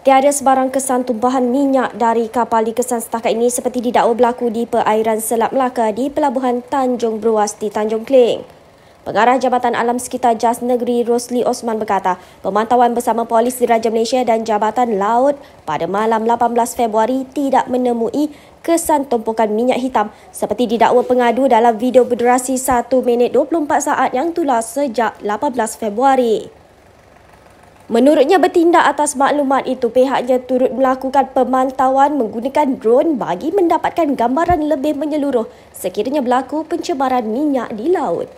Tiada sebarang kesan tumpahan minyak dari kapal dikesan setakat ini seperti didakwa berlaku di perairan Selat Melaka di Pelabuhan Tanjung Beruas di Tanjung Kling. Pengarah Jabatan Alam Sekitar Jas Negeri Rosli Osman berkata, pemantauan bersama Polis Diraja Malaysia dan Jabatan Laut pada malam 18 Februari tidak menemui kesan tumpukan minyak hitam seperti didakwa pengadu dalam video berdurasi 1 minit 24 saat yang tular sejak 18 Februari. Menurutnya bertindak atas maklumat itu, pihaknya turut melakukan pemantauan menggunakan drone bagi mendapatkan gambaran lebih menyeluruh sekiranya berlaku pencemaran minyak di laut.